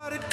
But it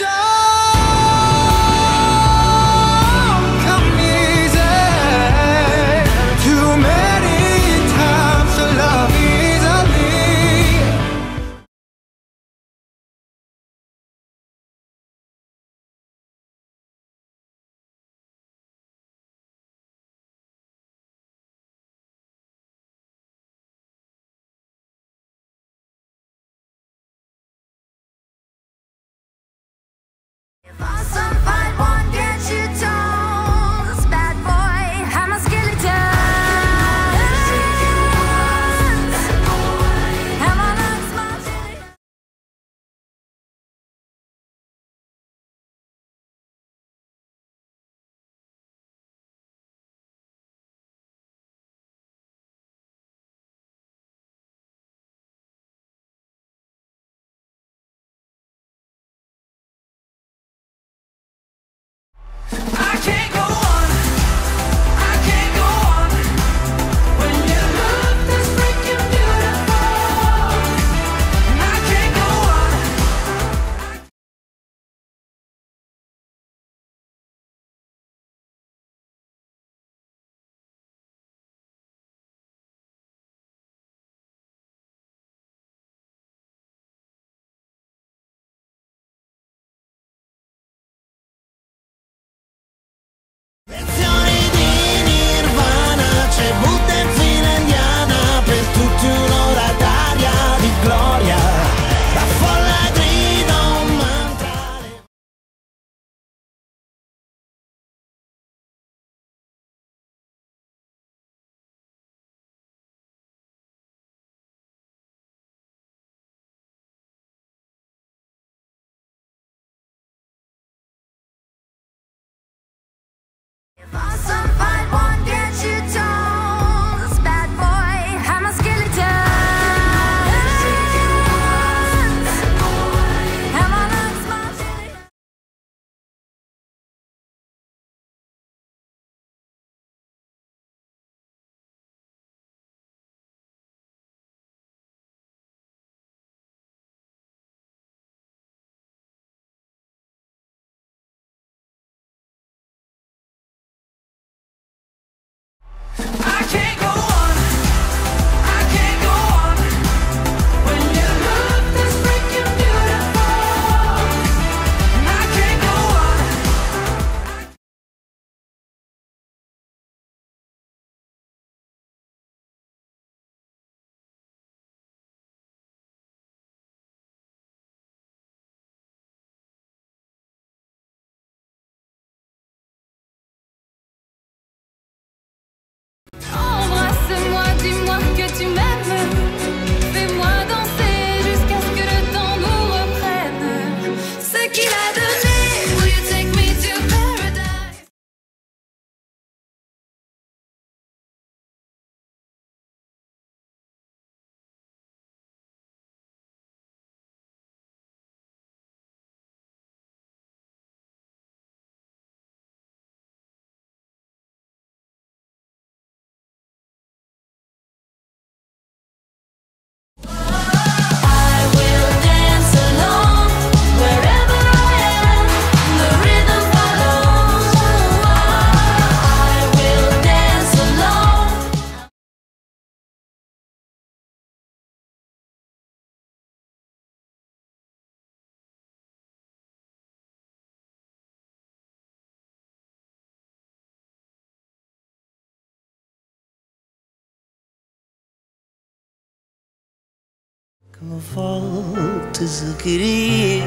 Voltas a querer